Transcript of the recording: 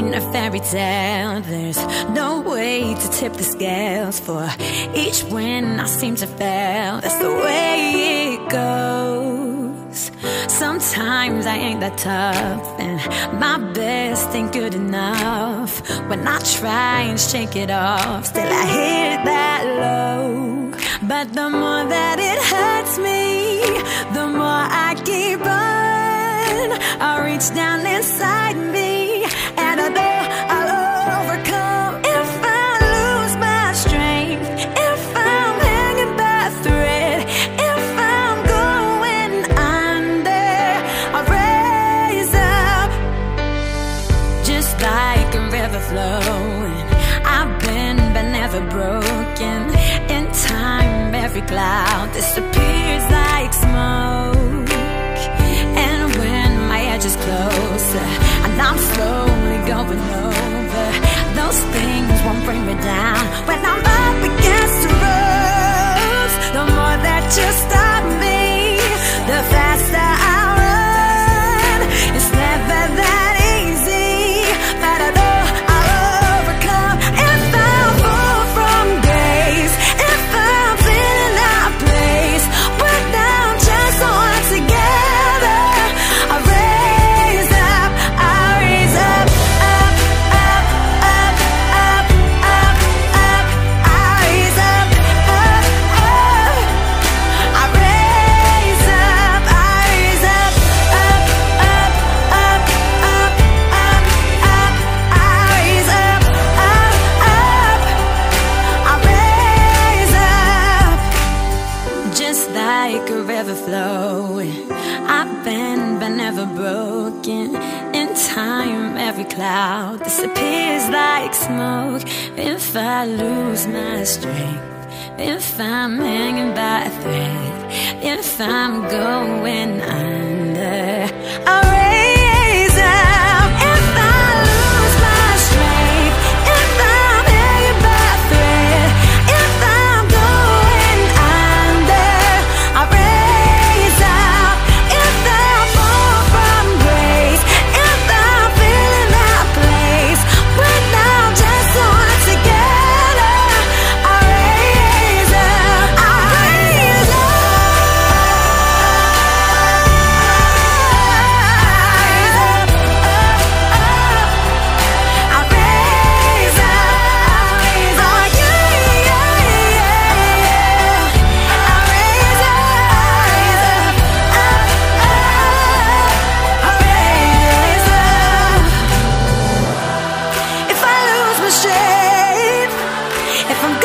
fairy tale. There's no way to tip the scales. For each win, I seem to fail. That's the way it goes. Sometimes I ain't that tough, and my best ain't good enough. When I try and shake it off, still I hit that low. But the more that it hurts me, the more I keep on. I reach down inside cloud disappears like smoke. And when my edge is closer, and I'm slowly going over, river flowing. I've been but never broken. In time, every cloud disappears like smoke. If I lose my strength. If I'm hanging by a thread, if I'm going under, I If I'm